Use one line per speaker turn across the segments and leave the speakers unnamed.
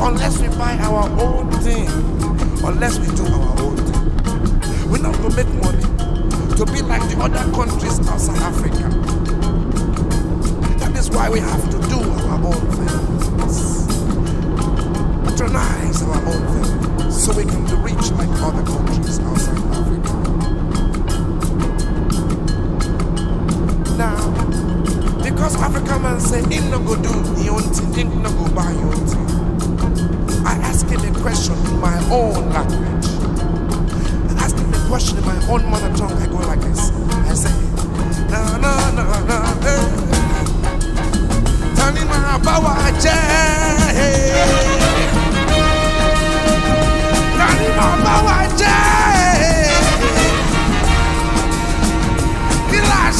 unless we buy our own thing unless we do our own thing we no go make money to be like the other countries outside Africa. That is why we have to do our own things. Patronize our own things so we can be rich like other countries outside Africa. Now, because African man say him no go do his own thing, him no go buy your own thing. I ask him a question in my own language. I ask him a question in my own mother tongue. I go like this. I say, na na na na, eh. Tani ma bawa je. Tani ma bawa je. Kí la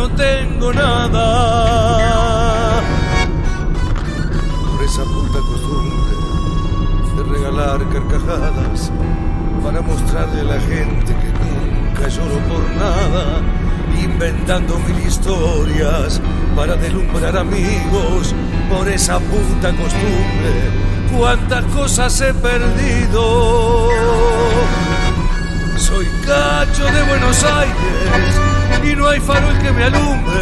no
tengo nada. Por esa puta costumbre de regalar carcajadas para mostrarle a la gente que nunca lloro por nada, inventando mil historias para deslumbrar amigos por esa puta costumbre. Cuántas cosas he perdido. Soy cacho de Buenos Aires y no hay farol que me alumbre.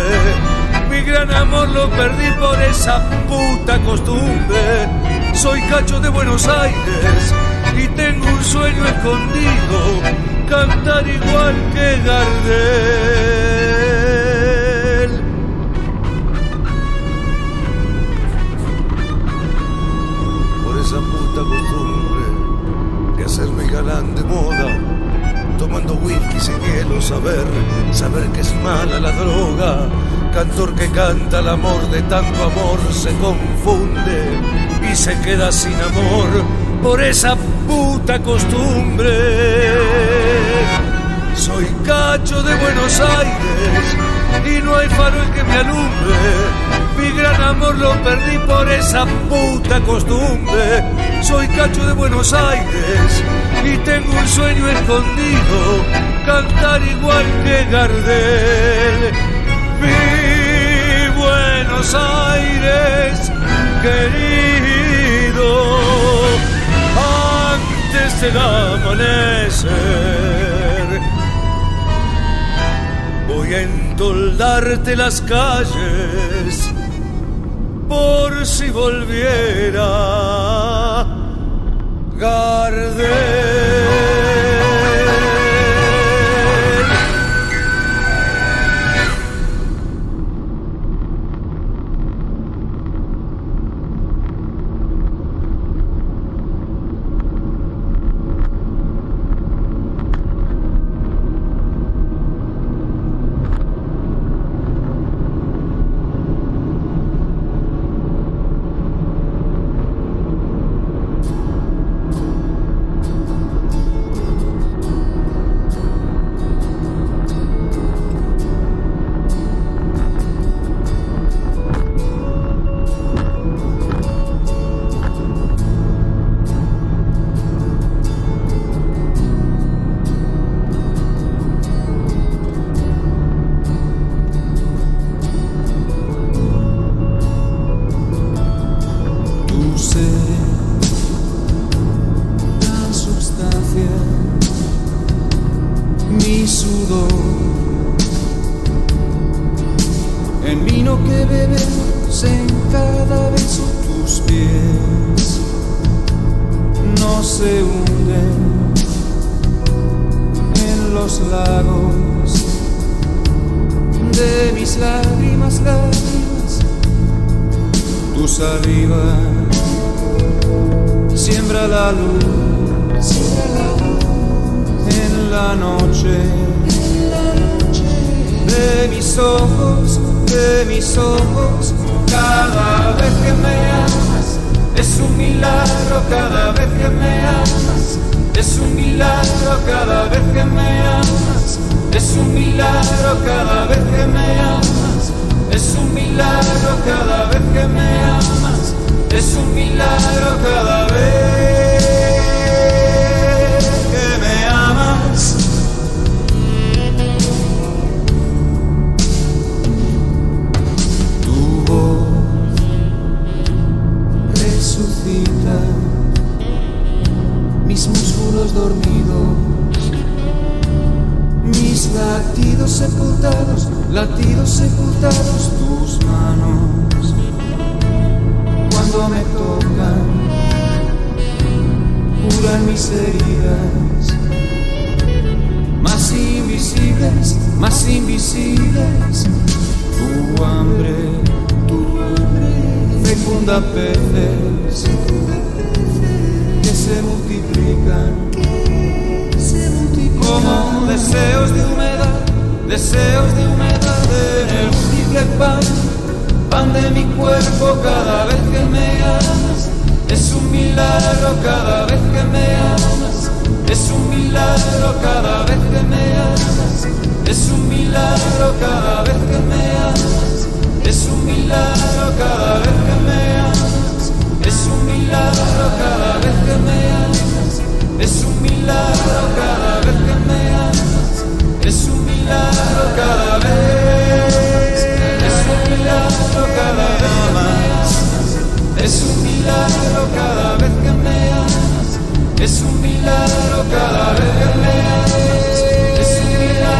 Mi gran amor lo perdí por esa puta costumbre. Soy cacho de Buenos Aires y tengo un sueño escondido, cantar igual que Gardel. Por esa puta costumbre de hacerme galán de moda, tomando whisky sin hielo, saber, saber que es mala la droga. Cantor que canta el amor de tanto amor se confunde y se queda sin amor por esa puta costumbre. Soy cacho de Buenos Aires y no hay farol que me alumbre. Mi gran amor lo perdí por esa puta costumbre. Soy cacho de Buenos Aires y tengo un sueño escondido, cantar igual que Gardel. Mi Buenos Aires, querido, antes del amanecer. Voy a entoldarte las calles por si volviera Gardel.
Cada vez que me amas, es un milagro cada vez que me amas, es un milagro cada vez que me amas, es un milagro cada vez sepultados, latidos sepultados, tus manos. Cuando me tocan, curan mis heridas, más invisibles, más invisibles, tu hambre, tu hambre. Fecunda peces que se multiplican como deseos de humedad, deseos de humedad en el múltiple pan, pan de mi cuerpo cada vez que me amas, es un milagro cada vez que me amas, es un milagro cada vez que me amas, es un milagro cada vez que me amas, es un milagro cada vez que me amas, es un milagro cada vez que me amas, es un milagro cada vez que me amas, es un milagro cada vez, es un milagro cada vez más, es un milagro cada vez que me amas, es un milagro cada vez que me amas, es un milagro.